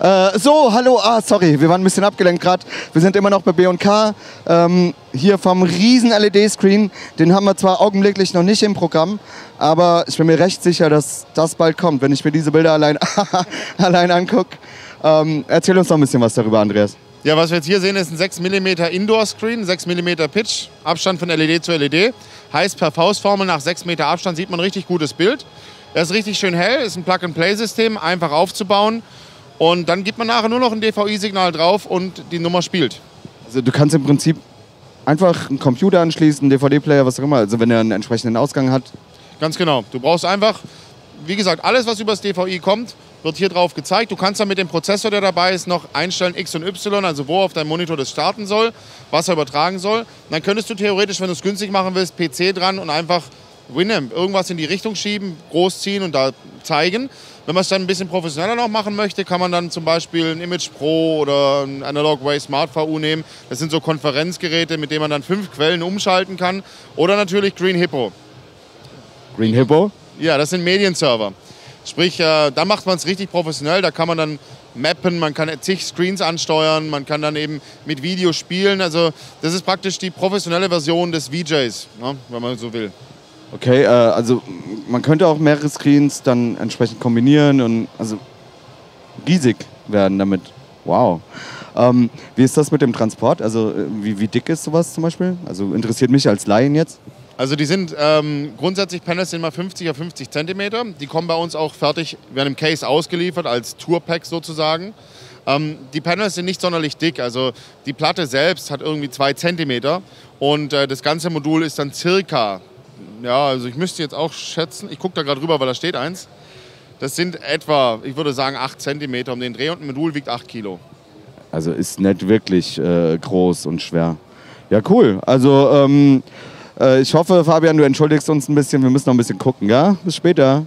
Äh, so, hallo, ah, sorry, wir waren ein bisschen abgelenkt gerade. Wir sind immer noch bei B&K, ähm, hier vom riesen LED-Screen. Den haben wir zwar augenblicklich noch nicht im Programm, aber ich bin mir recht sicher, dass das bald kommt, wenn ich mir diese Bilder allein, allein angucke. Ähm, erzähl uns noch ein bisschen was darüber, Andreas. Ja, was wir jetzt hier sehen, ist ein 6 mm Indoor-Screen, 6 mm Pitch, Abstand von LED zu LED. Heißt, per Faustformel nach 6 Meter Abstand sieht man ein richtig gutes Bild. Er ist richtig schön hell, ist ein Plug-and-Play-System, einfach aufzubauen. Und dann gibt man nachher nur noch ein DVI-Signal drauf und die Nummer spielt. Also du kannst im Prinzip einfach einen Computer anschließen, einen DVD-Player, was auch immer, also wenn er einen entsprechenden Ausgang hat. Ganz genau. Du brauchst einfach, wie gesagt, alles, was über das DVI kommt, wird hier drauf gezeigt. Du kannst dann mit dem Prozessor, der dabei ist, noch einstellen X und Y, also wo auf deinem Monitor das starten soll, was er übertragen soll. Und dann könntest du theoretisch, wenn du es günstig machen willst, PC dran und einfach Winamp irgendwas in die Richtung schieben, großziehen und da zeigen. Wenn man es dann ein bisschen professioneller noch machen möchte, kann man dann zum Beispiel ein Image Pro oder ein Analog Way Smart VU nehmen. Das sind so Konferenzgeräte, mit denen man dann fünf Quellen umschalten kann. Oder natürlich Green Hippo. Green Hippo? Ja, das sind Medienserver. Sprich, äh, da macht man es richtig professionell. Da kann man dann mappen, man kann zig Screens ansteuern, man kann dann eben mit Video spielen. Also das ist praktisch die professionelle Version des VJs, ne, wenn man so will. Okay, äh, also man könnte auch mehrere Screens dann entsprechend kombinieren und also riesig werden damit. Wow. Ähm, wie ist das mit dem Transport? Also äh, wie, wie dick ist sowas zum Beispiel? Also interessiert mich als Laien jetzt. Also die sind ähm, grundsätzlich Panels sind mal 50 auf 50 Zentimeter. Die kommen bei uns auch fertig, werden im Case ausgeliefert als Tourpack sozusagen. Ähm, die Panels sind nicht sonderlich dick, also die Platte selbst hat irgendwie zwei Zentimeter und äh, das ganze Modul ist dann circa ja, also ich müsste jetzt auch schätzen, ich gucke da gerade rüber, weil da steht eins. Das sind etwa, ich würde sagen, 8 cm um den Dreh und ein Modul wiegt 8 Kilo. Also ist nicht wirklich äh, groß und schwer. Ja, cool. Also ähm, äh, ich hoffe, Fabian, du entschuldigst uns ein bisschen. Wir müssen noch ein bisschen gucken, ja? Bis später.